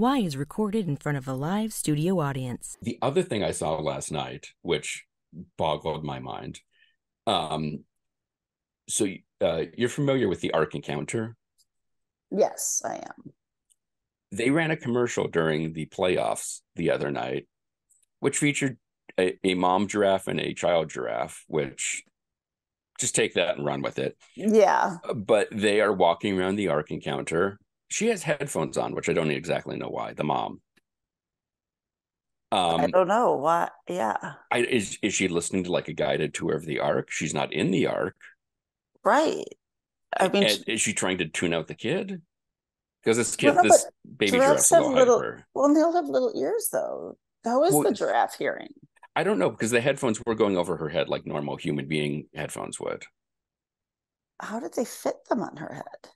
Why is recorded in front of a live studio audience. The other thing I saw last night, which boggled my mind, um, so uh, you're familiar with the Ark Encounter? Yes, I am. They ran a commercial during the playoffs the other night, which featured a, a mom giraffe and a child giraffe, which just take that and run with it. Yeah. But they are walking around the Ark Encounter. She has headphones on, which I don't exactly know why. The mom. I Um, don't know why. Yeah. I, is is she listening to like a guided tour of the Ark? She's not in the Ark. Right. I mean, And is she trying to tune out the kid? Because this kid, no, this baby giraffes giraffe's a have little little- well, they'll have little ears though. How is Well, the giraffe hearing? I don't know because the headphones were going over her head like normal human being headphones would. How did they fit them on her head?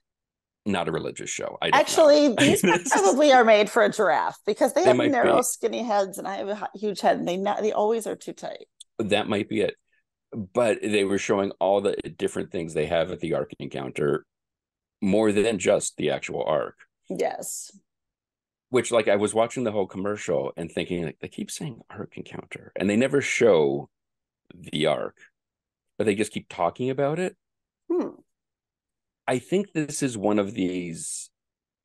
Not a religious show. I don't know. Actually, these probably are made for a giraffe because they They have narrow, be. skinny heads, and I have a huge head, and they not, they always are too tight. that might be it. But they were showing all the different things they have at the Ark Encounter, more than just the actual Ark. Yes. Which, like, I was watching the whole commercial and thinking, like, they keep saying Ark Encounter, and they never show the Ark, but they just keep talking about it. I think this is one of these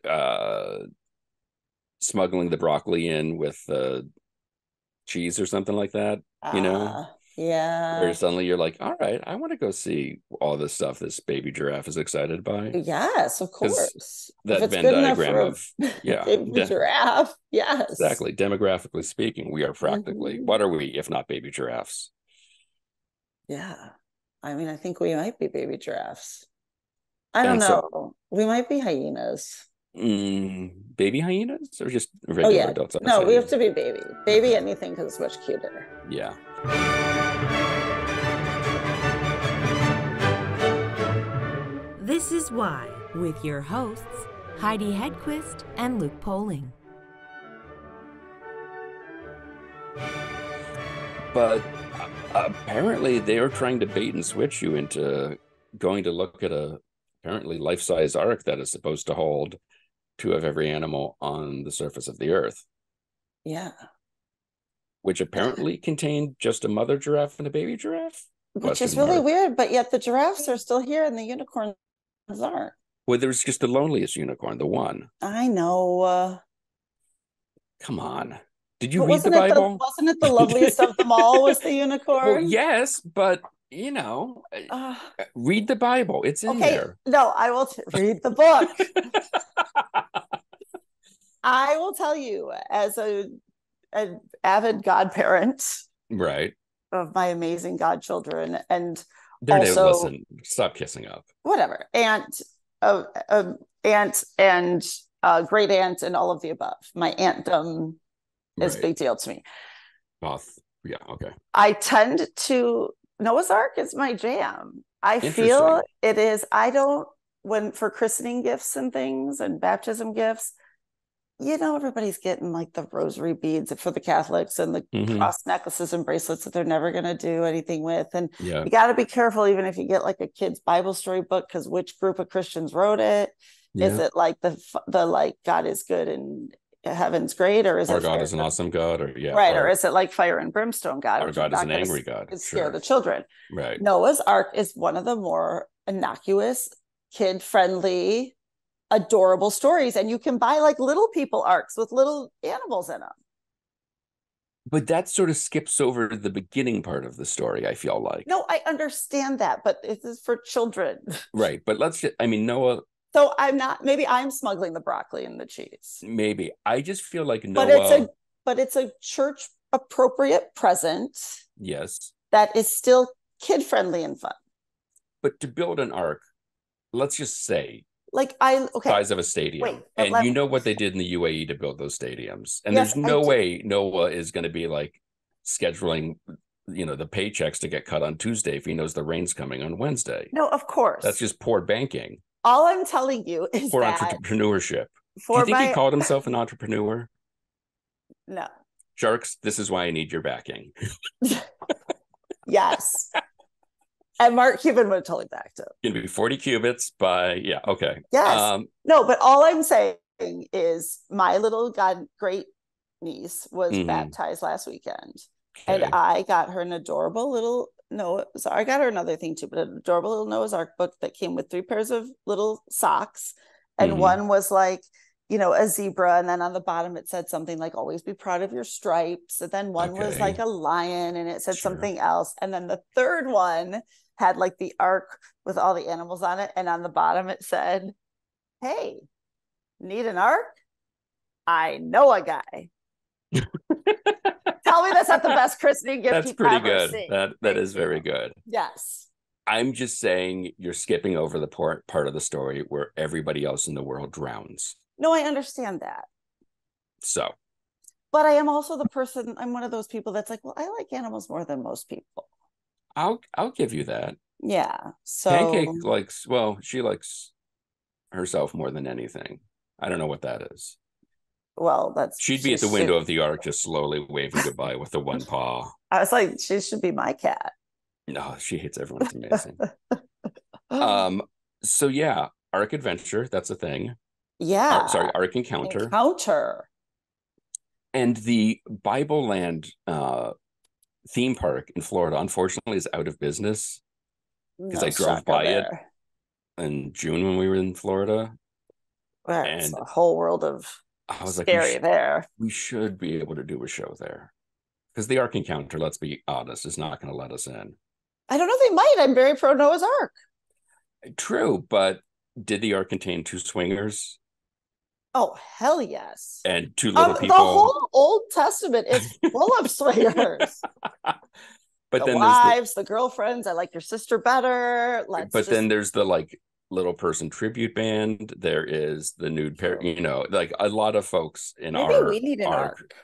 uh smuggling the broccoli in with uh cheese or something like that. You know? Ah, yeah. Where suddenly you're like, all right, I want to go see all this stuff this baby giraffe is excited by. Yes, of course. that Venn diagram for a of- yeah, baby de- giraffe. Yes. Exactly. Demographically speaking, we are practically Mhm. what are we if not baby giraffes? Yeah. I mean, I think we might be baby giraffes. I don't And know. so- we might be hyenas. Mm, baby hyenas or just Oh regular yeah. adults? No, we have to be baby. Baby anything because it's much cuter. Yeah. This is Why, with your hosts, Heidi Hedquist and Luke Poling. But uh, apparently they are trying to bait and switch you into going to look at a apparently life-size ark that is supposed to hold two of every animal on the surface of the earth, Yeah. which apparently contained just a mother giraffe and a baby giraffe. Which is really weird, but yet the giraffes are still here and the unicorns aren't. Well, there's just the loneliest unicorn, the one. I know. Uh, Come on. Did you but read the it Bible? wasn't it the loveliest of them all was the unicorn? well, yes, but you know, Uh, read the Bible. It's in okay. there. No, I will t- read the book. I will tell you, as a an avid godparent Right. of my amazing godchildren, and There they Also- listen. Stop kissing up. whatever, aunt, uh, aunt, and uh, great aunt, and all of the above. My auntum is a Right. big deal to me. Both. Yeah. Okay. I tend to Noah's Ark is my jam. I feel it is. I don't when for christening gifts and things and baptism gifts. You know, everybody's getting like the rosary beads for the Catholics and the Mhm. cross necklaces and bracelets that they're never going to do anything with. And Yeah. you got to be careful, even if you get like a kid's Bible story book, because which group of Christians wrote it? Is yeah. it like the the like God is good and heaven's great, or is Our it God is an awesome God, or yeah, right? or, Or is it like fire and brimstone God? our God is an angry God. scare Sure. the children. Right. Noah's Ark is one of the more innocuous, kid friendly, adorable stories. And you can buy like little people arks with little animals in them. But that sort of skips over the beginning part of the story, I feel like. No, I understand that, but this is for children. Right. But let's just, I mean, Noah, So I'm not, maybe I'm smuggling the broccoli and the cheese. maybe. I just feel like Noah, But it's a but it's a church appropriate present yes. that is still kid friendly and fun. But to build an ark, let's just say Like I okay. size of a stadium. Wait, and you me- know what they did in the UAE to build those stadiums. And Yes, there's no way Noah is going to be like scheduling, you know, the paychecks to get cut on Tuesday if he knows the rain's coming on Wednesday. No, of course. That's just poor banking, all I'm telling you is for entrepreneurship. Do you think my he called himself an entrepreneur? no. Sharks, this is why I need your backing. Yes. and Mark Cuban would have totally backed him. Gonna be 40 cubits by yeah, okay. Yes. Um No, but all I'm saying is my little god great niece was Mhm. baptized last weekend, Okay. and I got her an adorable little no, sorry, I got her another thing too, but an adorable little Noah's Ark book that came with three pairs of little socks, and Mhm. one was like you know a zebra, and then on the bottom it said something like "Always be proud of your stripes," and then one was like a lion, and it said Sure. something else, and then the third one had like the ark with all the animals on it, and on the bottom it said, "Hey, need an ark? I know a guy." Me that's not the best christening gift That's pretty good. seen. That that is very good. Yes. I'm just saying you're skipping over the part part of the story where everybody else in the world drowns. No, I understand that. So But I am also the person, I'm one of those people that's like, well, I like animals more than most people. I'll I'll give you that. Yeah. So Pancake likes well, she likes herself more than anything. I don't know what that is. Well, that's She'd be she at the should- window of the ark just slowly waving goodbye with the one paw. I was like, she should be my cat. No, she hates everyone. It's amazing. um so yeah, Ark Adventure, that's a thing. yeah. Ar- sorry, Ark Encounter. Encounter. and the Bible Land uh theme park in Florida unfortunately is out of business 'Cause I drove by it. in June when we were in Florida. That's and a whole world of I was like, we, scary there. we should be able to do a show there. Because the Ark Encounter, let's be honest, is not going to let us in. I don't know. They might. I'm very pro Noah's Ark. True, but did the Ark contain two swingers Oh hell yes. and two little Um, people? The whole Old Testament is full of swingers. but the then wives, the... girlfriends. I like your sister better. Let's but just- then there's the like little person tribute band. There is the nude pair, you know, like a lot of folks in maybe our we need an ark. ark.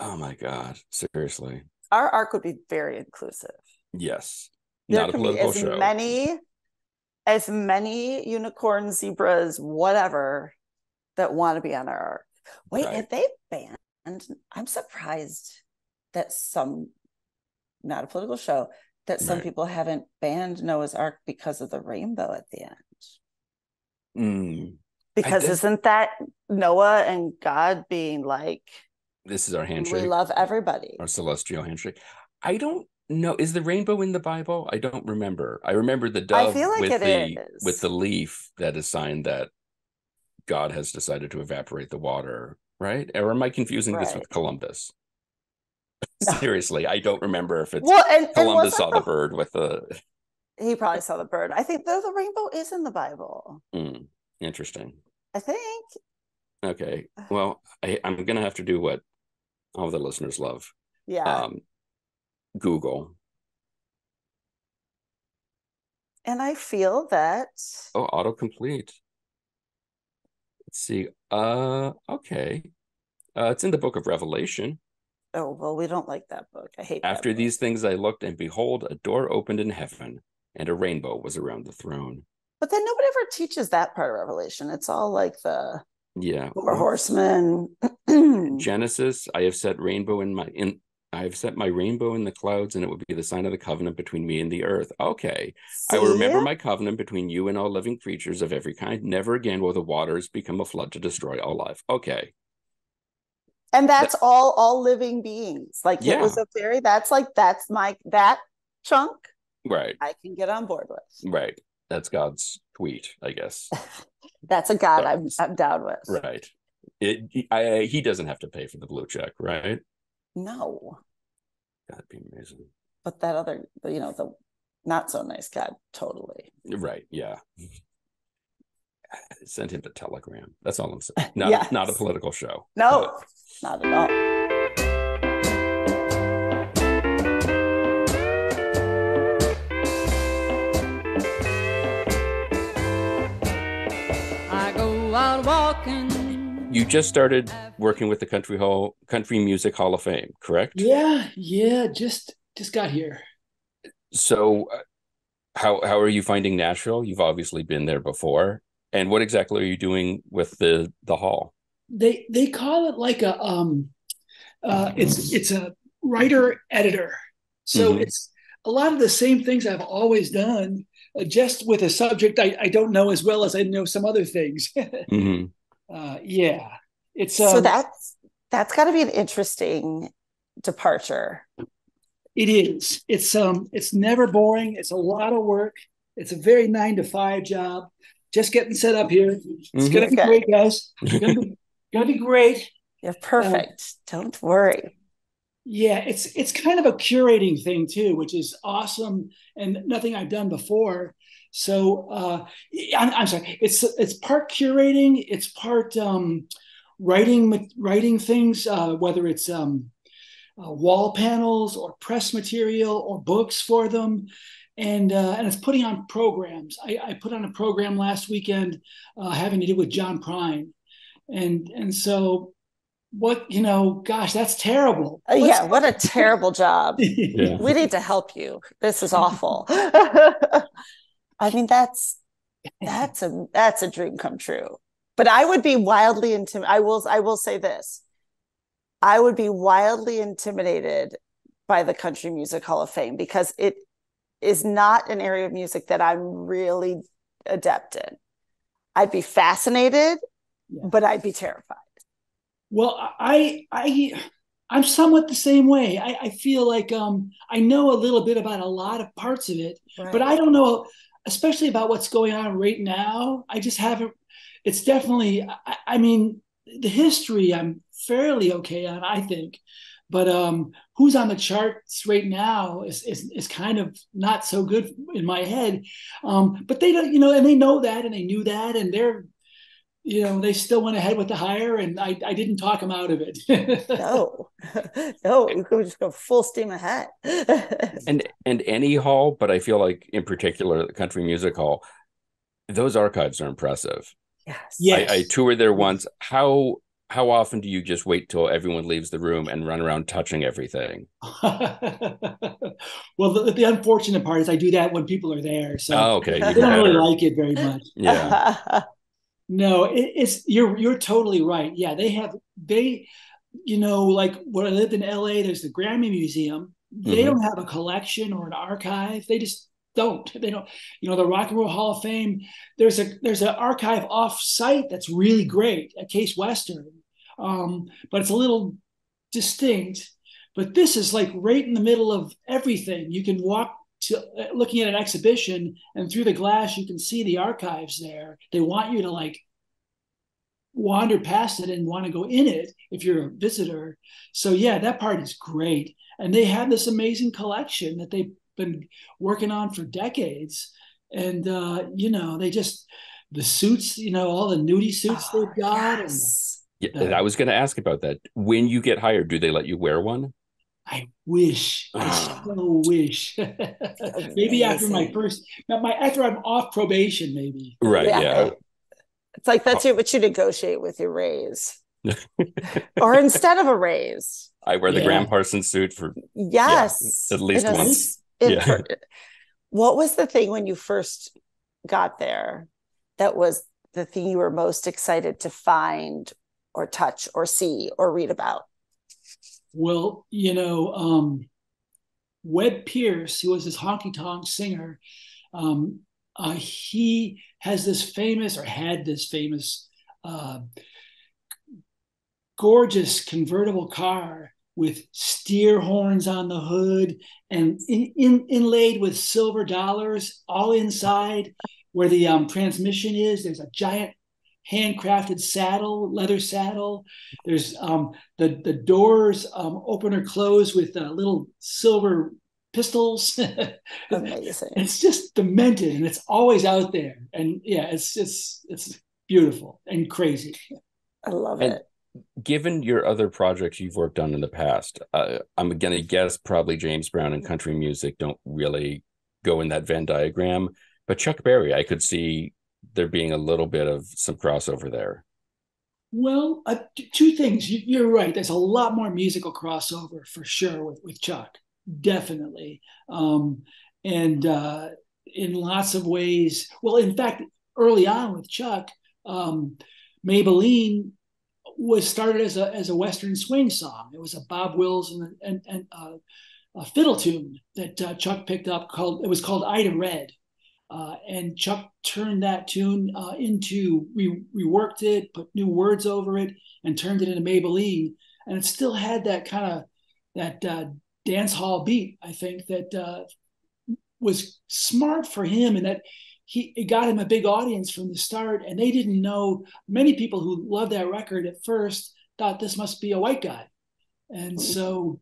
Oh my god, seriously. Our ark would be very inclusive. Yes. There Not a could be political as show. many, as many unicorns, zebras, whatever, that want to be on our ark. Wait, Right. have they banned? I'm surprised that some, not a political show, that some Right. people haven't banned Noah's Ark because of the rainbow at the end. Mm, Because did- isn't that Noah and God being like, this is our handshake. we love everybody? our celestial handshake. I don't know. Is the rainbow in the Bible? I don't remember. I remember the dove like with it the is. with the leaf that is sign that God has decided to evaporate the water, right? Or am I confusing this with Columbus? Seriously, I don't remember if it's Well, and, and Columbus wasn't saw the bird with the he probably saw the bird. I think the, the rainbow is in the Bible. Hmm, interesting. I think. Okay. Well, I, I'm gonna have to do what all the listeners love. Yeah. Um Google. and I feel that Oh, autocomplete. Let's see. Uh okay. Uh it's in the book of Revelation. Oh well, we don't like that book. I hate that After these things I looked, and behold, a door opened in heaven, and a rainbow was around the throne. But then nobody ever teaches that part of Revelation. It's all like the Yeah. four horsemen. Genesis, I have set rainbow in my in I have set my rainbow in the clouds, and it will be the sign of the covenant between me and the earth. Okay. I will remember my covenant between you and all living creatures of every kind. Never again will the waters become a flood to destroy all life. Okay. And that's all all living beings. Like it was a very that's like that's my that chunk Right. I can get on board with. Right. That's God's tweet, I guess. That's a God I'm I'm down with. right. It I, he doesn't have to pay for the blue check, right? No. That'd be amazing. But that other you know, the not so nice God, totally. Right. Yeah. Send him the telegram. That's all I'm saying. Not Yes. not a political show. No, not at all. I go out walking. You just started working with the Country Hall Country Music Hall of Fame, correct? Yeah, yeah, just just got here. So uh, how how are you finding Nashville? You've obviously been there before. And what exactly are you doing with the the hall? They they call it like a um uh it's it's a writer editor. So Mhm. it's a lot of the same things I've always done, uh, just with a subject I, I don't know as well as I know some other things. hmm Uh, yeah, it's so um, that's that's got to be an interesting departure. It is. It's um. It's never boring. It's a lot of work. It's a very nine to five job. Just getting set up here. It's Mhm. gonna be Okay. great, guys. It's gonna be, gonna be great. You're perfect. Don't worry. Yeah, it's it's kind of a curating thing too, which is awesome and nothing I've done before. So uh, I'm, I'm sorry, it's it's part curating, it's part um, writing writing things, uh, whether it's um, uh, wall panels or press material or books for them, and uh, and it's putting on programs. I, I put on a program last weekend uh, having to do with John Prine, and and so what you know, gosh, that's terrible. Uh, yeah, what a terrible job. Yeah. We need to help you. This is awful. I mean, that's that's a that's a dream come true. But I would be wildly intimidated. I will I will say this. I would be wildly intimidated by the Country Music Hall of Fame because it is not an area of music that I'm really adept in. I'd be fascinated, Yeah. but I'd be terrified. Well, I I I'm somewhat the same way. I, I feel like um I know a little bit about a lot of parts of it, but I don't know, especially about what's going on right now. I just haven't. It's definitely. I, I mean, the history I'm fairly okay on. I think, but um, who's on the charts right now is is, is kind of not so good in my head. Um, but they don't, you know, and they know that, and they knew that, and they're. You know, they still went ahead with the hire, and I, I didn't talk them out of it. no, no, we could just go full steam ahead. and and any hall, but I feel like in particular the country music hall, those archives are impressive. yes. Yes. I, I toured there once. How how often do you just wait till everyone leaves the room and run around touching everything? well, the, the unfortunate part is I do that when people are there, so Oh, okay, they don't really like it very much. Yeah, No, it, it's you're you're totally right. Yeah, they have they, you know, like when I lived in L.A., there's the Grammy Museum. They Mhm. don't have a collection or an archive. They just don't. They don't. You know, the Rock and Roll Hall of Fame. There's a there's an archive off site that's really great at Case Western, um, but it's a little distinct. But this is like right in the middle of everything. You can walk to uh, looking at an exhibition, and through the glass you can see the archives there. They want you to like wander past it and want to go in it if you're a visitor. So yeah, that part is great. And they have this amazing collection that they've been working on for decades. And uh, you know, they just the suits, you know, all the nudie suits Oh, they've got. And yes. Yeah. Uh, I was going to ask about that. When you get hired, do they let you wear one? I wish, I Ah. so wish. maybe after my Amazing. first, my after I'm off probation, maybe. Right. Yeah. Yeah. It's like that's Oh. what you negotiate with your raise. or instead of a raise. I wear the Yeah. Gram Parsons suit for Yes. at least In once. s- Yeah. per- What was the thing when you first got there that was the thing you were most excited to find or touch or see or read about? Well, you know, um, Webb Pierce, who was this honky tonk singer, um, uh, he has this famous or had this famous uh, gorgeous convertible car with steer horns on the hood and in, in, inlaid with silver dollars all inside where the um, transmission is. There's a giant handcrafted saddle, leather saddle. There's um, the the doors um, open or close with uh, little silver pistols. Amazing. it's just demented, and it's always out there. And yeah, it's it's it's beautiful and crazy. I love And- it. Given your other projects you've worked on in the past, uh, I'm going to guess probably James Brown and country music don't really go in that Venn diagram. But Chuck Berry, I could see there being a little bit of some crossover there. Well, uh, two things. You, you're right. There's a lot more musical crossover for sure with, with Chuck, definitely. Um, and uh, in lots of ways, well, in fact, early on with Chuck, um, Maybellene was started as a as a Western swing song. It was a Bob Wills and and, and uh, a fiddle tune that uh, Chuck picked up called. It was called Ida Red. Uh, and Chuck turned that tune uh, into re- reworked it, put new words over it, and turned it into Maybellene. And it still had that kind of that uh, dance hall beat. I think that uh, was smart for him, and that he it got him a big audience from the start. And they didn't know many people who loved that record at first thought this must be a white guy, and so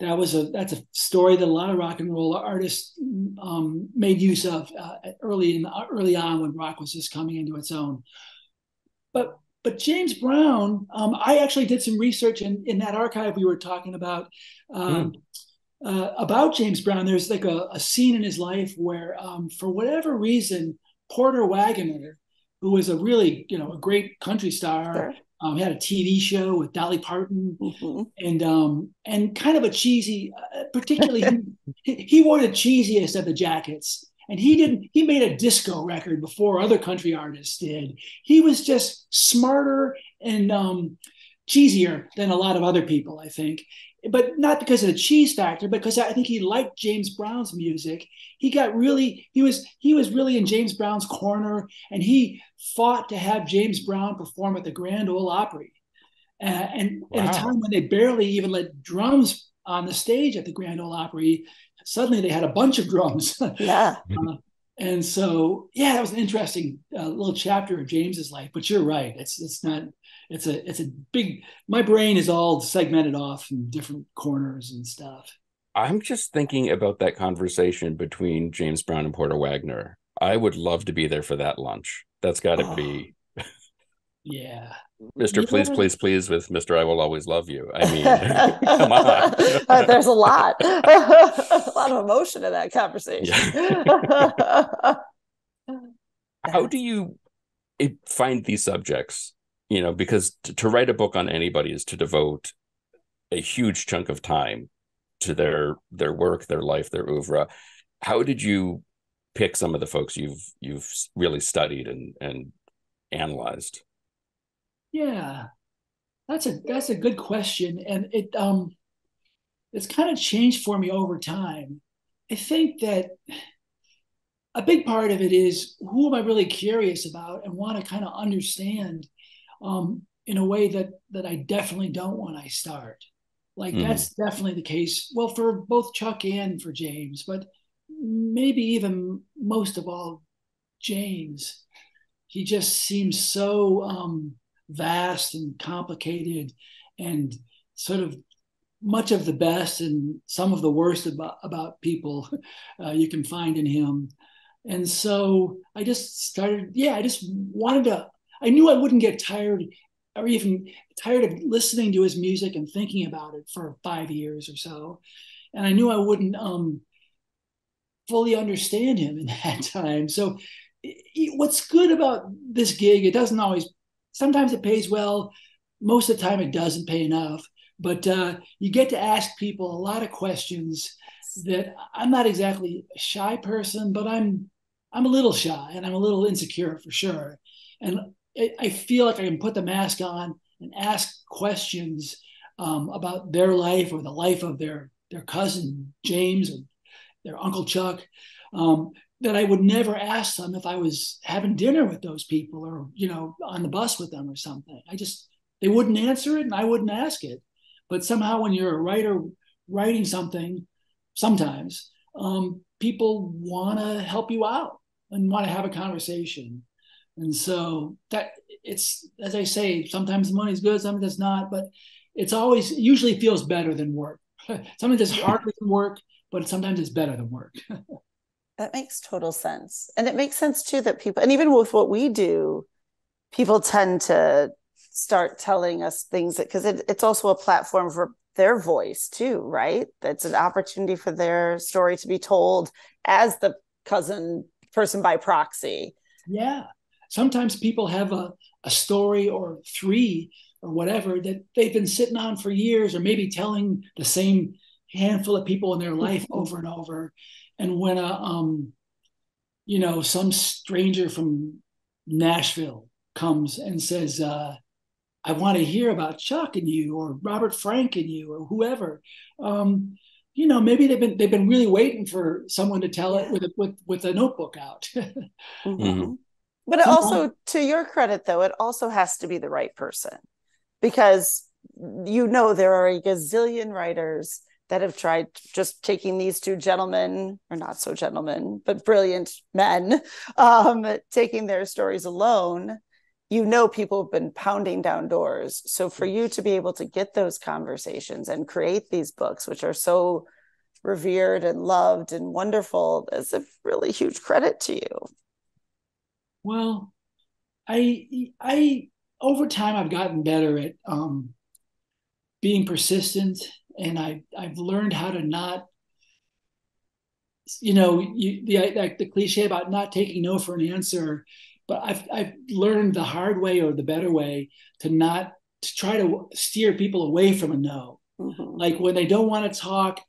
that was a that's a story that a lot of rock and roll artists um, made use of uh, early in early on when rock was just coming into its own. But but James Brown, um, I actually did some research in in that archive we were talking about. Um, mm. uh, about James Brown, there's like a, a scene in his life where, um, for whatever reason, Porter Wagoner, who was a really, you know, a great country star, sure. Um, he had a TV show with Dolly Parton, mm-hmm. and um, and kind of a cheesy, uh, particularly he, he, wore the cheesiest of the jackets, and he didn't. He made a disco record before other country artists did. He was just smarter and um, cheesier than a lot of other people, I think but not because of the cheese factor, because I think he liked James Brown's music. He got really he was he was really in James Brown's corner, and he fought to have James Brown perform at the Grand Ole Opry, uh, and wow. at a time when they barely even let drums on the stage at the Grand Ole Opry, suddenly they had a bunch of drums. Yeah. uh, and so, yeah, that was an interesting uh, little chapter of James's life. But you're right; it's it's not it's a it's a big my brain is all segmented off in different corners and stuff. I'm just thinking about that conversation between james brown and porter wagoner. I would love to be there for that lunch. That's got to oh, be yeah mr please please please with mr i will always love you. I mean come on. There's a lot. A lot of emotion in that conversation. Yeah. how do you find these subjects? You know because to, to write a book on anybody is to devote a huge chunk of time to their their work their life their oeuvre. How did you pick some of the folks you've you've really studied and and analyzed yeah that's a that's a good question and it um it's kind of changed for me over time i think that a big part of it is who am i really curious about and want to kind of understand um, in a way that that I definitely don't when I start. Like mm. that's definitely the case. Well, for both Chuck and for James, but maybe even most of all, James. He just seems so um, vast and complicated, and sort of much of the best and some of the worst about about people uh, you can find in him. And so I just started. Yeah, I just wanted to I knew I wouldn't get tired or even tired of listening to his music and thinking about it for five years or so. And I knew I wouldn't um, fully understand him in that time. So, it, what's good about this gig, it doesn't always, sometimes it pays well. Most of the time, it doesn't pay enough. But uh, you get to ask people a lot of questions that I'm not exactly a shy person, but I'm I'm a little shy and I'm a little insecure for sure. And I feel like I can put the mask on and ask questions um, about their life or the life of their their cousin James or their uncle Chuck um, that I would never ask them if I was having dinner with those people or you know on the bus with them or something. I just they wouldn't answer it and I wouldn't ask it. But somehow when you're a writer writing something, sometimes um, people want to help you out and want to have a conversation. And so that it's as I say, sometimes the money's good, sometimes it's not, but it's always usually feels better than work. sometimes it's harder than work, but sometimes it's better than work. that makes total sense. And it makes sense too that people and even with what we do, people tend to start telling us things that because it, it's also a platform for their voice too, right? That's an opportunity for their story to be told as the cousin person by proxy. Yeah sometimes people have a, a story or three or whatever that they've been sitting on for years or maybe telling the same handful of people in their life mm-hmm. over and over and when a um you know some stranger from nashville comes and says uh i want to hear about chuck and you or robert frank and you or whoever um you know, maybe they've been they've been really waiting for someone to tell it with a, with with a notebook out. Mhm. But it also, to your credit, though, it also has to be the right person because you know there are a gazillion writers that have tried just taking these two gentlemen, or not so gentlemen, but brilliant men, um, taking their stories alone. You know, people have been pounding down doors. So for you to be able to get those conversations and create these books, which are so revered and loved and wonderful, is a really huge credit to you. Well, I I over time I've gotten better at um, being persistent, and I I've learned how to not, you know, you, the like the cliche about not taking no for an answer, but I've I've learned the hard way or the better way to not to try to steer people away from a no. Mhm. Like when they don't want to talk,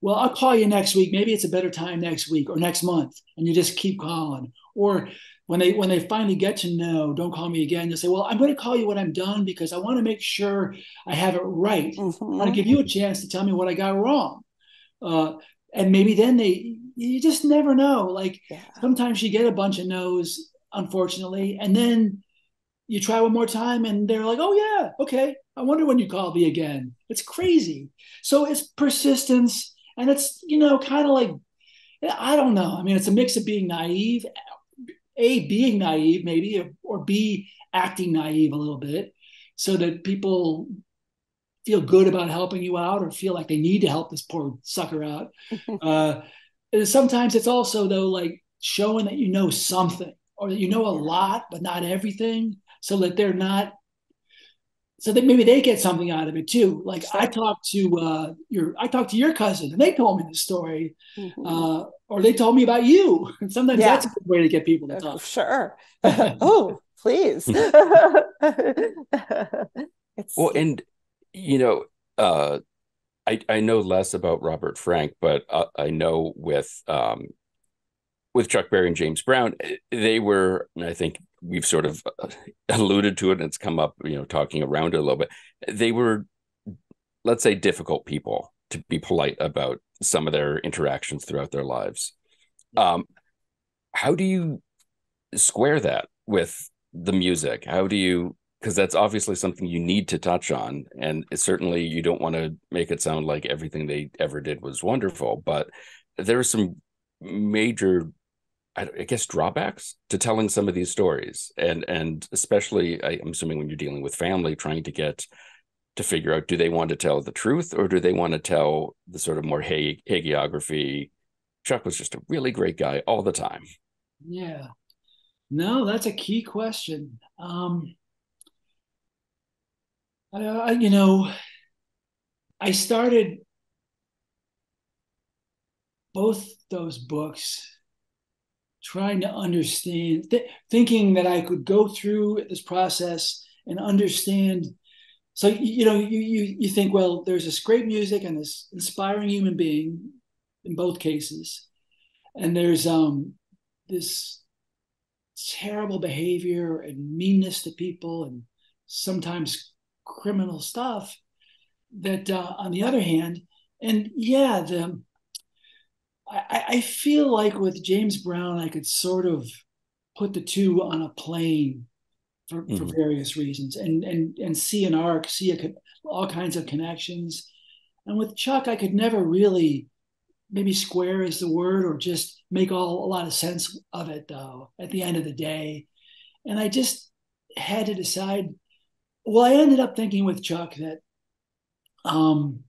well, I'll call you next week. Maybe it's a better time next week or next month, and you just keep calling. Or when they when they finally get to know, don't call me again. You say, well, I'm going to call you when I'm done because I want to make sure I have it right. I want to give you a chance to tell me what I got wrong. Uh, and maybe then they, you just never know. Like Yeah. sometimes you get a bunch of no's, unfortunately, and then you try one more time and they're like, oh, yeah, okay. I wonder when you call me again. It's crazy. So it's persistence. And it's, you know, kind of like, I don't know. I mean, it's a mix of being naive, A, being naive, maybe, or, or B, acting naive a little bit so that people feel good about helping you out or feel like they need to help this poor sucker out. uh, and sometimes it's also, though, like showing that you know something or that you know a lot, but not everything, so that they're not. So that maybe they get something out of it too. Like I talked to uh, your, I talked to your cousin, and they told me the story, Mhm. uh, or they told me about you. And sometimes Yeah. that's a good way to get people to Uh, talk. Sure. oh, please. it's Well, and you know, uh, I I know less about Robert Frank, but uh, I know with um, with Chuck Berry and James Brown, eh, they were. and I think we've sort of uh, alluded to it, and it's come up, you know, talking around it a little bit. They were, let's say, difficult people to be polite about some of their interactions throughout their lives. Um, how do you square that with the music? How do you because that's obviously something you need to touch on and it's certainly you don't want to make it sound like everything they ever did was wonderful but there are some major I, guess drawbacks to telling some of these stories and and especially i'm assuming when you're dealing with family trying to get to figure out do they want to tell the truth or do they want to tell the sort of more ha- hagiography chuck was just a really great guy all the time Yeah. No, that's a key question. Um, you know, I started both those books trying to understand, th- thinking that I could go through this process and understand. So you know, you you you think, well, there's this great music and this inspiring human being in both cases, and there's um this terrible behavior and meanness to people and sometimes criminal stuff that uh, on the other hand and yeah the I, I feel like with james brown i could sort of put the two on a plane for, for Mhm. various reasons and and and see an arc see a, all kinds of connections and with chuck i could never really maybe square is the word or just make all a lot of sense of it though at the end of the day and i just had to decide well i ended up thinking with chuck that um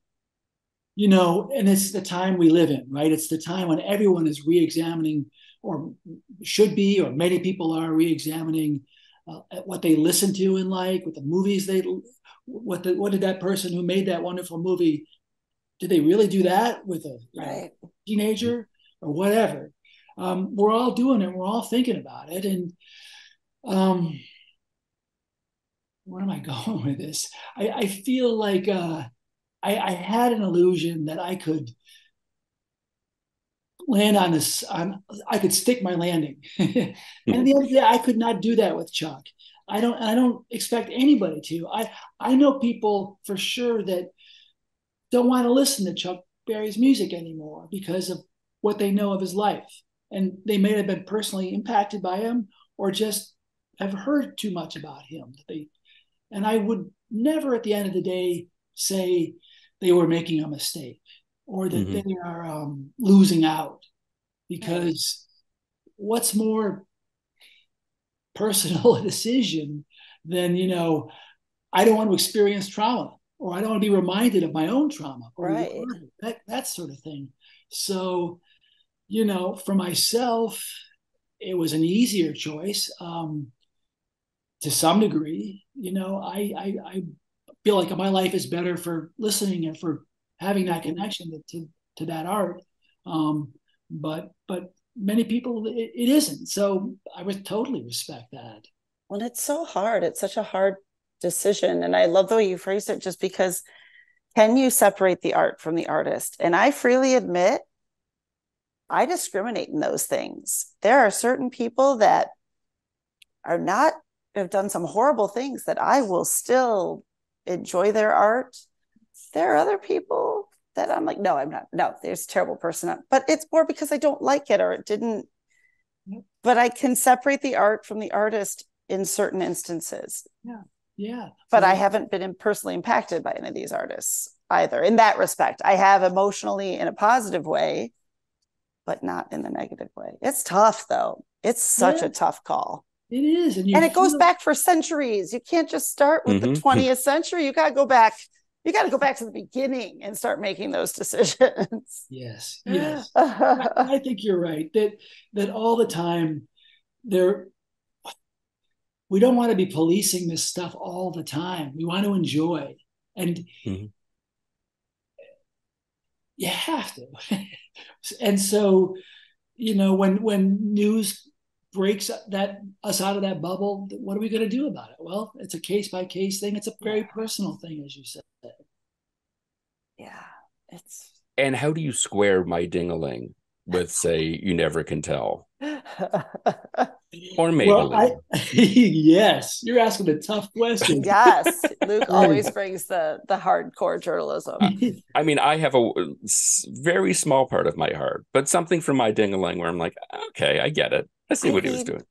you know and it's the time we live in right it's the time when everyone is re-examining or should be or many people are re-examining uh, what they listen to and like what the movies they what the what did that person who made that wonderful movie did they really do that with a know, right. teenager or whatever. Um, we're all doing it. We're all thinking about it. And um, where am I going with this? I, I feel like uh, I, I had an illusion that I could land on this. On I could stick my landing. and the end of the day, I could not do that with Chuck. I don't. I don't expect anybody to. I I know people for sure that don't want to listen to Chuck Berry's music anymore because of what they know of his life. And they may have been personally impacted by him or just have heard too much about him. They, and I would never at the end of the day say they were making a mistake or that mm-hmm. they are um, losing out because what's more personal a decision than you know i don't want to experience trauma or i don't want to be reminded of my own trauma or right. that, that sort of thing so you know for myself it was an easier choice um, to some degree you know I, I i feel like my life is better for listening and for having that connection to to, to that art. Um, but but many people it, it isn't. So i would totally respect that. Well it's so hard. It's such a hard decision. And i love the way you phrased it just because can you separate the art from the artist? And i freely admit i discriminate in those things. There are certain people that are not have done some horrible things that i will still enjoy their art there are other people that I'm like, no, I'm not. No, there's terrible person. But it's more because I don't like it or it didn't. But I can separate the art from the artist in certain instances. Yeah. Yeah. But I haven't been personally impacted by any of these artists either in that respect. I have emotionally in a positive way, but not in the negative way. It's tough though. It's such yeah. a tough call. It is. And, and it goes back for centuries. You can't just start with mm-hmm. the 20th century. You got to go back you got to go back to the beginning and start making those decisions. Yes, yes. I, I, think you're right that that all the time there. We don't want to be policing this stuff all the time. We want to enjoy, and mm-hmm. you have to. and so, you know, when when news breaks that us out of that bubble, what are we going to do about it? Well, it's a case by case thing. It's a very personal thing, as you said. Yeah, it's. And how do you square my dingaling with, say, you never can tell? or maybe. Well, I, yes, you're asking a tough question. yes, Luke always brings the the hardcore journalism. I mean, I have a very small part of my heart, but something from my dingaling where I'm like, okay, I get it. I see I what he was doing.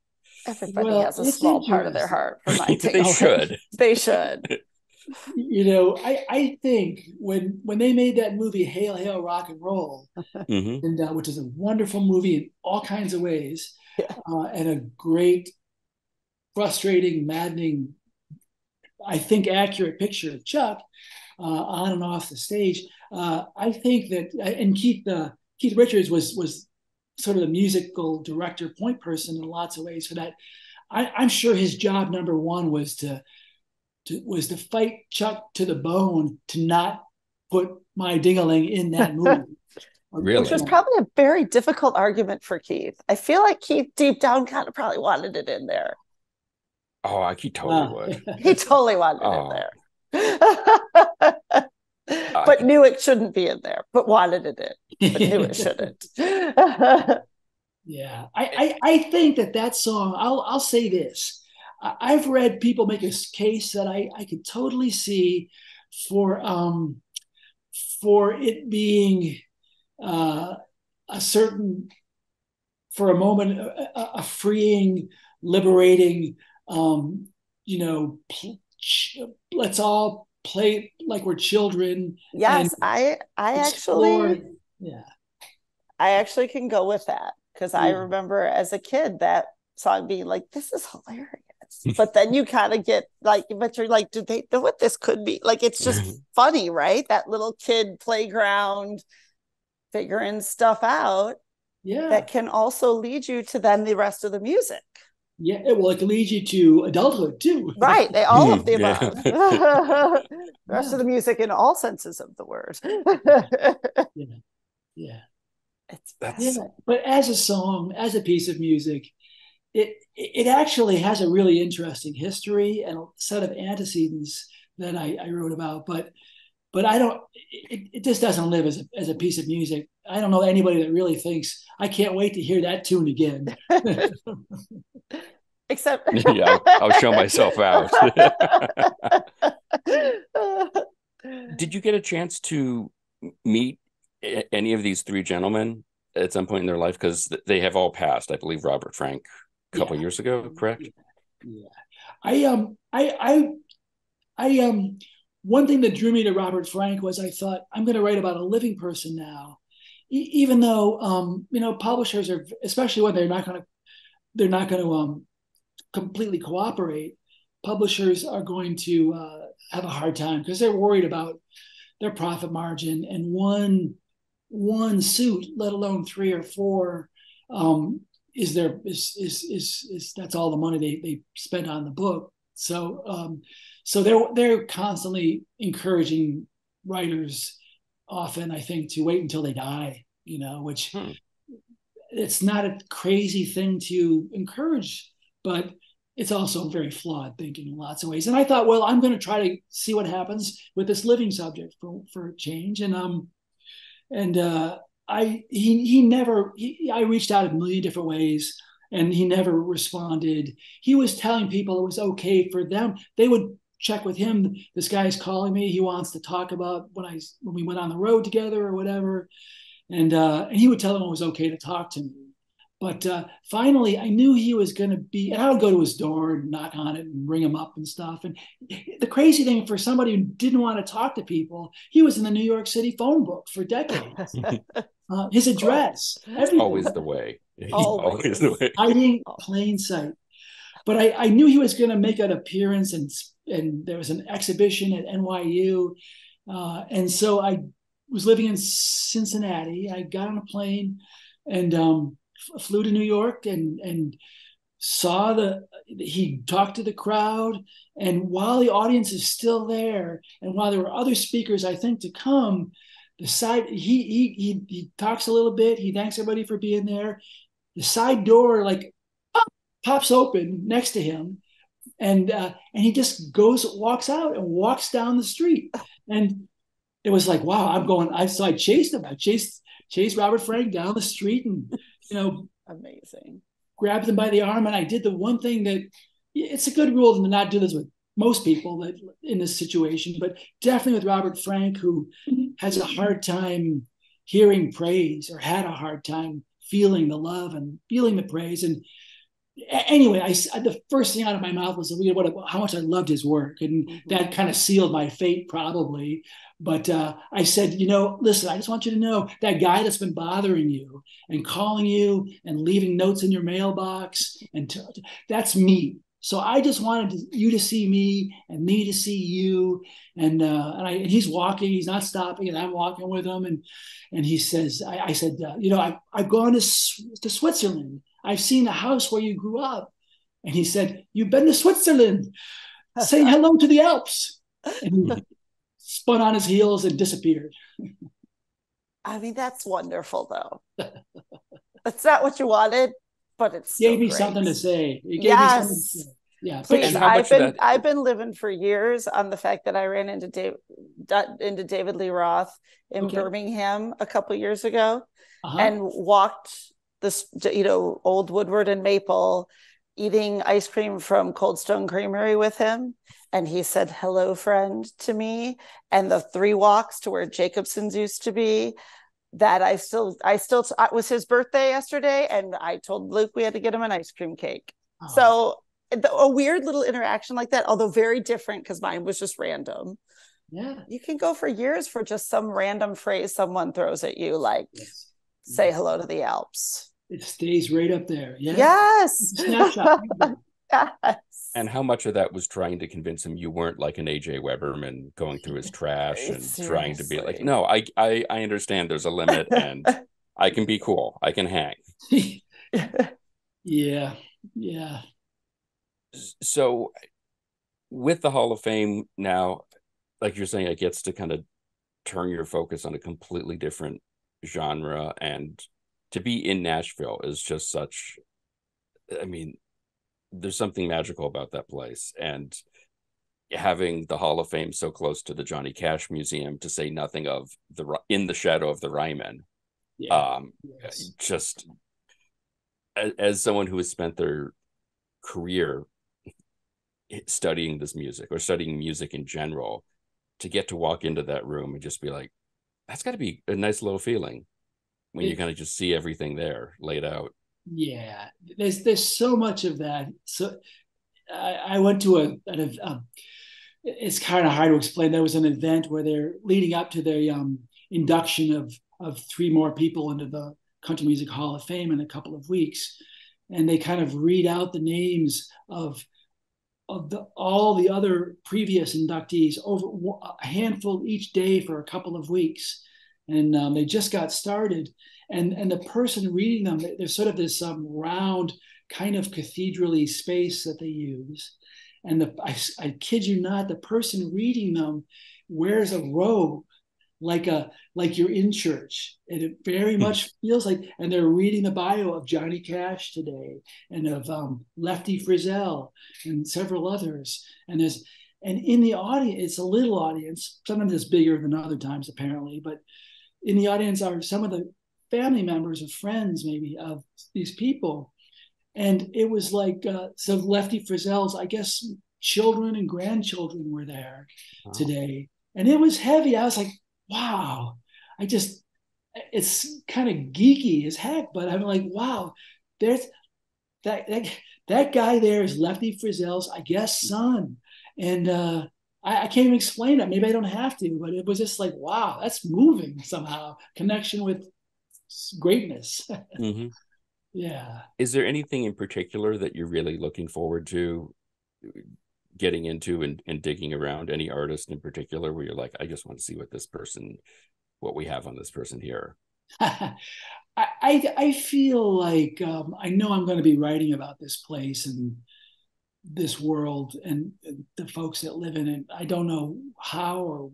Everybody well, has a small part of their heart for my They should. they should. You know, I, I think when when they made that movie Hail Hail Rock and Roll, mm-hmm. and uh, which is a wonderful movie in all kinds of ways, yeah. uh, and a great, frustrating, maddening, I think accurate picture of Chuck uh, on and off the stage. Uh, I think that and Keith uh, Keith Richards was was sort of the musical director point person in lots of ways for that. I, I'm sure his job number one was to, to was to fight Chuck to the bone to not put my dingaling in that movie. really? Which was probably a very difficult argument for Keith. I feel like Keith deep down kind of probably wanted it in there. Oh, he totally uh, would. he totally wanted oh. it in there. but knew it shouldn't be in there, but wanted it in, but knew it shouldn't. yeah, I, I, I think that that song. I'll I'll say this. I've read people make a case that I I could totally see for um for it being uh, a certain for a moment a, a freeing, liberating, um, you know, let's all play like we're children. Yes, I I explore. actually yeah. I actually can go with that because yeah. I remember as a kid that song being like, this is hilarious. but then you kind of get like, but you're like, do they know what this could be? Like, it's just funny, right? That little kid playground figuring stuff out. Yeah. That can also lead you to then the rest of the music. Yeah, well, it can lead you to adulthood too. Right, they all of the above. Yeah. rest yeah. of the music in all senses of the word. yeah, yeah. It's yeah. But as a song, as a piece of music, it it actually has a really interesting history and a set of antecedents that I, I wrote about. But but I don't. It, it just doesn't live as a, as a piece of music. I don't know anybody that really thinks I can't wait to hear that tune again. Except, yeah, I'll, I'll show myself out. Did you get a chance to meet any of these three gentlemen at some point in their life because they have all passed. I believe Robert Frank a couple Yeah. years ago, correct? Yeah. I um I I I um one thing that drew me to Robert Frank was I thought I'm going to write about a living person now, e- even though um you know publishers are especially when they're not going to they're not going to um completely cooperate. Publishers are going to uh, have a hard time because they're worried about their profit margin and one one suit, let alone three or four, um, is there is is is is that's all the money they they spend on the book. So um, so they're they're constantly encouraging writers, often I think, to wait until they die. You know, which Hmm. it's not a crazy thing to encourage, but it's also very flawed thinking in lots of ways. And I thought, well, I'm going to try to see what happens with this living subject for for change. And um, and uh, I he he never he, I reached out a million different ways and he never responded. He was telling people it was okay for them. They would check with him. This guy's calling me. He wants to talk about when I when we went on the road together or whatever. And uh, and he would tell him it was okay to talk to me. But uh, finally, I knew he was going to be, and I would go to his door and knock on it and ring him up and stuff. And the crazy thing for somebody who didn't want to talk to people, he was in the New York City phone book for decades. Uh, his address, everything. Always the way. Always. Always the way. hiding plain sight. But I, I knew he was going to make an appearance, and and there was an exhibition at NYU, uh, and so I was living in Cincinnati. I got on a plane and um, flew to New York and and saw the he talked to the crowd. And while the audience is still there and while there were other speakers i think to come the side he he he, he talks a little bit. He thanks everybody for being there. The side door like pops open next to him and uh, and he just goes walks out and walks down the street and it was like wow i'm going i so i chased him i chased chased robert frank down the street and you know Amazing. grabbed him by the arm and I did the one thing that it's a good rule to not do this with most people that in this situation, but definitely with Robert Frank, who has a hard time hearing praise or had a hard time feeling the love and feeling the praise. And anyway, I, the first thing out of my mouth was you know, what how much I loved his work, and Mhm. that kind of sealed my fate probably. But uh, I said, you know, listen, I just want you to know that guy that's been bothering you and calling you and leaving notes in your mailbox and t- that's me. So I just wanted you to see me and me to see you. And uh, and, I, and he's walking, he's not stopping, and I'm walking with him. And and he says, I, I said, uh, you know, I've, I've gone to to Switzerland. I've seen the house where you grew up. And he said, you've been to Switzerland. Say hello to the Alps. And he spun on his heels and disappeared. I mean, that's wonderful, though. That's not what you wanted, but it's Gave still me great. something to say. He gave me something to Yes. say. Yeah. Please, And I've been that- I've been living for years on the fact that I ran into Dave into David Lee Roth in Okay. Birmingham a couple years ago Uh-huh. and walked this you know old Woodward and Maple eating ice cream from Cold Stone Creamery with him and he said hello friend to me and the three walks to where Jacobson's used to be that I still I still it was his birthday yesterday and I told Luke we had to get him an ice cream cake Oh. so the, a weird little interaction like that, although very different because mine was just random. yeah. You can go for years for just some random phrase someone throws at you, like Yes. "Say hello to the Alps." It stays right up there. Yeah. Yes. Snapshot. yes. And how much of that was trying to convince him you weren't like an AJ Weberman going through his trash and trying to be like, no, I, I I understand there's a limit and I can be cool. I can hang. yeah. Yeah. So with the Hall of Fame now, like you're saying, it gets to kind of turn your focus on a completely different genre and to be in Nashville is just such I mean, there's something magical about that place. And having the Hall of Fame so close to the Johnny Cash Museum, to say nothing of the in the shadow of the Ryman, Yeah. um, yes. just as, as someone who has spent their career studying this music or studying music in general, to get to walk into that room and just be like, that's got to be a nice little feeling when It- you kind of just see everything there laid out. Yeah, there's there's so much of that. So I, I went to a, an, ev- um, it's kind of hard to explain. There was an event where they're leading up to the um, induction of of three more people into the Country Music Hall of Fame in a couple of weeks, and they kind of read out the names of of the, all the other previous inductees over a handful each day for a couple of weeks, and um, they just got started. And and the person reading them, there's sort of this um, round kind of cathedraly space that they use, and the I, I kid you not, the person reading them wears a robe like a like you're in church. And it very much feels like and they're reading the bio of johnny cash today and of um, lefty frizzell and several others. And there's and in the audience it's a little audience sometimes it's bigger than other times apparently but in the audience are some of the family members or friends maybe of these people. And it was like uh, so lefty frizzell's i guess children and grandchildren were there Wow. today. And it was heavy. I was like wow. I just it's kind of geeky as heck but i'm like wow. There's that that, that guy there is lefty frizzell's i guess son. And uh I, I can't even explain it maybe i don't have to but it was just like wow that's moving somehow connection with greatness Mhm. yeah Is there anything in particular that you're really looking forward to getting into and, and digging around? Any artist in particular where you're like, I just want to see what this person, what we have on this person here? I, I I feel like um, I know I'm going to be writing about this place and this world and the folks that live in it. I don't know how or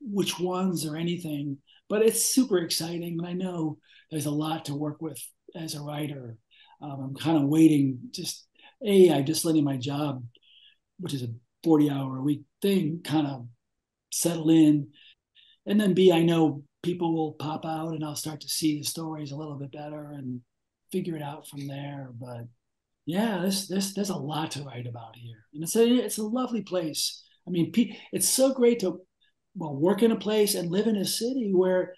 which ones or anything, but it's super exciting. And I know there's a lot to work with as a writer. Um, I'm kind of waiting. Just a, I just letting my job, which is a 40 hour a week thing, kind of settle in, and then B, I know people will pop out and I'll start to see the stories a little bit better and figure it out from there. But yeah, there's there's there's a lot to write about here, and it's a it's a lovely place. I mean, it's so great to well work in a place and live in a city where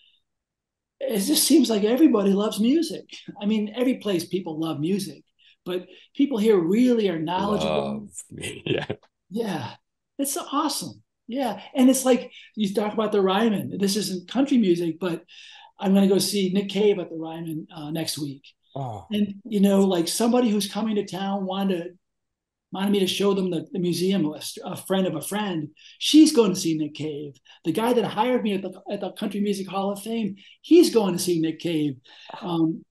it just seems like everybody loves music. I mean, every place people love music, but people here really are knowledgeable. Yeah. Yeah, it's awesome. Yeah, and it's like you talk about the Ryman. This isn't country music, but I'm going to go see Nick Cave at the Ryman uh, next week. Oh, And you know, like somebody who's coming to town wanted to, wanted me to show them the, the museum. A, a friend of a friend, she's going to see Nick Cave. The guy that hired me at the at the Country Music Hall of Fame, he's going to see Nick Cave. Um,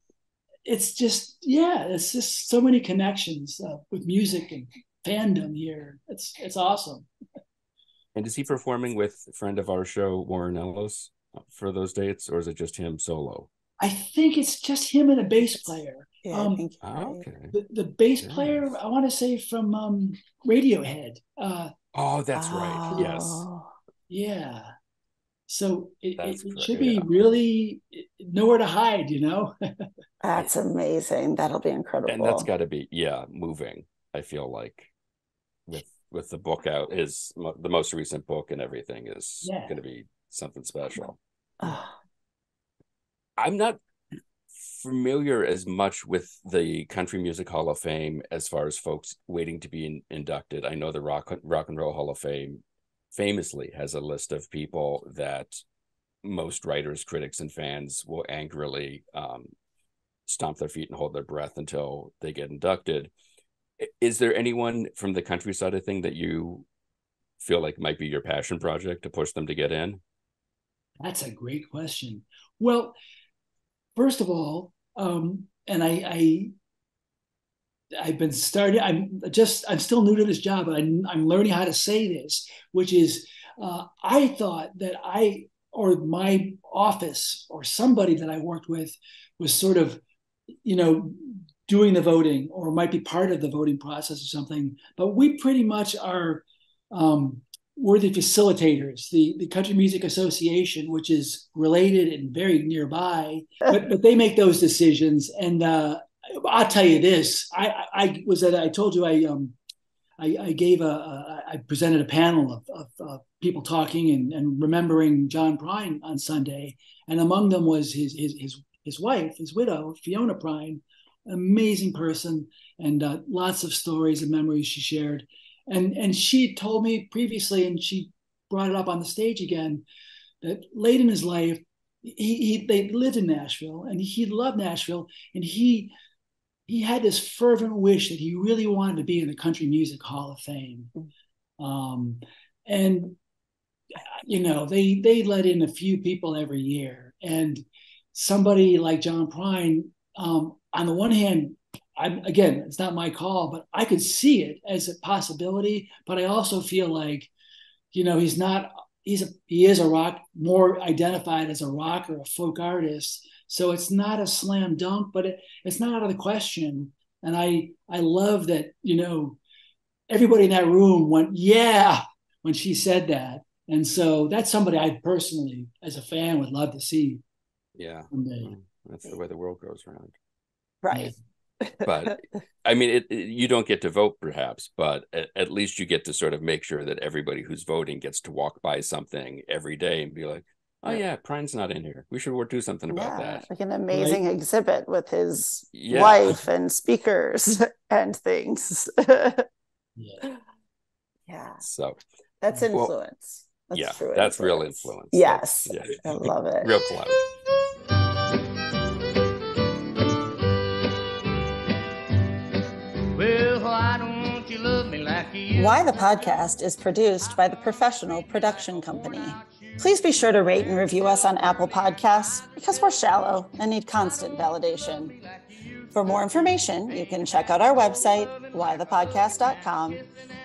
it's just yeah, it's just so many connections uh, with music and fandom here. It's it's awesome. and is he performing with a friend of our show, Warren Ellis, for those dates, or is it just him solo? I think it's just him and a bass player. Yeah, Um, think Oh, okay. The, the bass Yes. player, I want to say from um, Radiohead. Uh, Oh, that's right. Yes. Oh. yeah. So it, it, it correct, should be yeah. really nowhere to hide, you know? That's amazing. That'll be incredible. And that's got to be, yeah, moving. I feel like with with the book out is mo- the most recent book and everything is Yeah. going to be something special. Oh, I'm not familiar as much with the Country Music Hall of Fame as far as folks waiting to be in, inducted. I know the Rock Rock and Roll Hall of Fame famously has a list of people that most writers, critics, and fans will angrily um, stomp their feet and hold their breath until they get inducted. Is there anyone from the country side of thing that you feel like might be your passion project to push them to get in? That's a great question. Well, first of all, um, and I, I I've been started. I'm just I'm still new to this job, but I'm, I'm learning how to say this, which is uh, I thought that I or my office or somebody that I worked with was sort of, you know, doing the voting or might be part of the voting process or something. But we pretty much are um, we're the facilitators. The the Country Music Association, which is related and very nearby, but but they make those decisions. And uh, I'll tell you this: I I was at I told you I um I, I gave a, a I presented a panel of, of, of people talking and, and, remembering John Prine on Sunday, and among them was his his his, his wife, his widow, Fiona Prine, amazing person, and uh, lots of stories and memories she shared, and and she told me previously, and she brought it up on the stage again, that late in his life, he, he they lived in Nashville, and he loved Nashville, and he he had this fervent wish that he really wanted to be in the Country Music Hall of Fame. Um, and you know, they they let in a few people every year, and somebody like John Prine, um, on the one hand, I'm again, it's not my call, but I could see it as a possibility. But I also feel like, you know, he's not. He's a he is a rock more identified as a rock or a folk artist so it's not a slam dunk, but it, it's not out of the question. And I I love that you know everybody in that room went yeah when she said that, and so that's somebody I personally, as a fan, would love to see. Yeah, someday. Mm-hmm. that's the way the world goes around. Right. But I mean, it, it, you don't get to vote, perhaps, but at, at, least you get to sort of make sure that everybody who's voting gets to walk by something every day and be like, oh yeah, Prine's not in here. We should do something about yeah, that. Like an amazing right? exhibit with his yeah. wife and speakers and things. yeah. Yeah. So that's influence. Well, that's yeah, that's influence. real influence. Yes. yeah. I love it. real clout. Why the podcast is produced by the Professional Production Company. Please be sure to rate and review us on Apple Podcasts because we're shallow and need constant validation. For more information, you can check out our website, whythepodcast.com.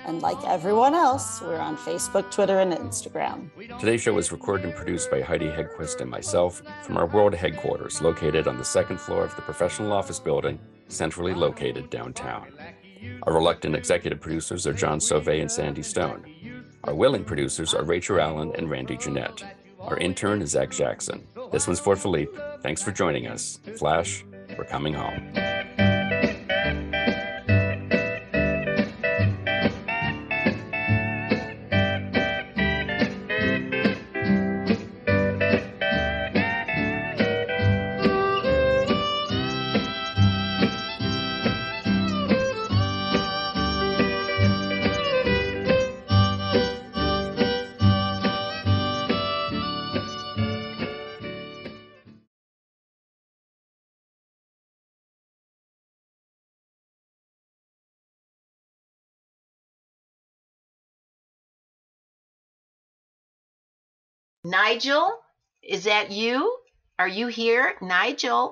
And like everyone else, we're on Facebook, Twitter, and Instagram. Today's show was recorded and produced by Heidi Hedquist and myself from our world headquarters located on the second floor of the professional office building, centrally located downtown. Our reluctant executive producers are John Sauvé and Sandy Stone. Our willing producers are Rachel Allen and Randy Jeanette. Our intern is Zach Jackson. This one's for Philippe. Thanks for joining us. Flash, we're coming home. Nigel, is that you? Are you here, Nigel?